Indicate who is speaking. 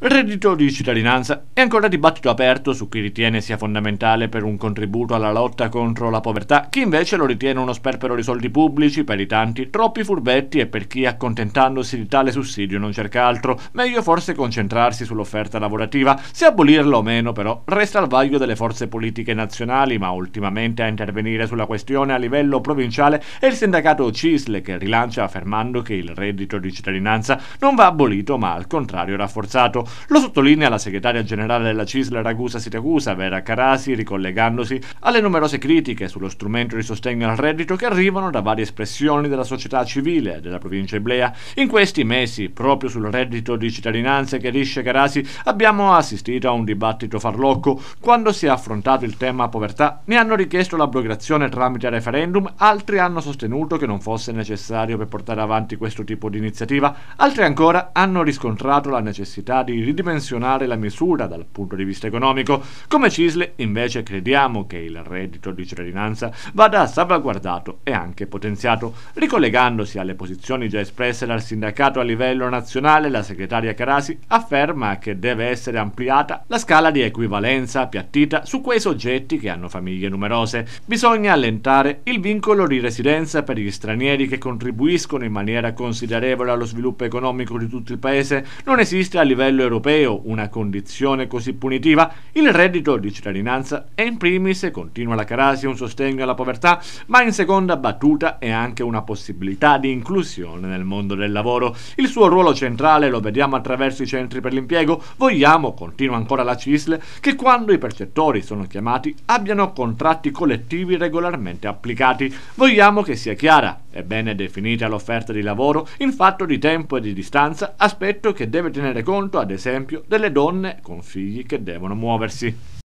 Speaker 1: Reddito di cittadinanza è ancora dibattito aperto su chi ritiene sia fondamentale per un contributo alla lotta contro la povertà, chi invece lo ritiene uno sperpero di soldi pubblici per i tanti troppi furbetti e per chi accontentandosi di tale sussidio non cerca altro. Meglio forse concentrarsi sull'offerta lavorativa. Se abolirla o meno, però, resta al vaglio delle forze politiche nazionali, ma ultimamente a intervenire sulla questione a livello provinciale è il sindacato CISLE che rilancia affermando che il reddito di cittadinanza non va abolito ma al contrario rafforzato. Lo sottolinea la segretaria generale della CISL Ragusa Siracusa, Vera Carasi, ricollegandosi alle numerose critiche sullo strumento di sostegno al reddito che arrivano da varie espressioni della società civile della provincia Iblea. In questi mesi, proprio sul reddito di cittadinanza, chiarisce Carasi, abbiamo assistito a un dibattito farlocco. Quando si è affrontato il tema povertà, ne hanno richiesto l'abrogazione tramite referendum, altri hanno sostenuto che non fosse necessario per portare avanti questo tipo di iniziativa, altri ancora hanno riscontrato la necessità di ridimensionare la misura dal punto di vista economico. Come Cisle, invece, crediamo che il reddito di cittadinanza vada salvaguardato e anche potenziato. Ricollegandosi alle posizioni già espresse dal sindacato a livello nazionale, la segretaria Carasi afferma che deve essere ampliata la scala di equivalenza appiattita su quei soggetti che hanno famiglie numerose. Bisogna allentare il vincolo di residenza per gli stranieri che contribuiscono in maniera considerevole allo sviluppo economico di tutto il paese. Non esiste a livello europeo una condizione così punitiva, il reddito di cittadinanza è in primis, continua la Carasi, un sostegno alla povertà, ma in seconda battuta è anche una possibilità di inclusione nel mondo del lavoro. Il suo ruolo centrale lo vediamo attraverso i centri per l'impiego. Vogliamo, continua ancora la CISL, che quando i percettori sono chiamati abbiano contratti collettivi regolarmente applicati. Vogliamo che sia chiara e bene definita l'offerta di lavoro in fatto di tempo e di distanza, aspetto che deve tenere conto ad esempio delle donne con figli che devono muoversi.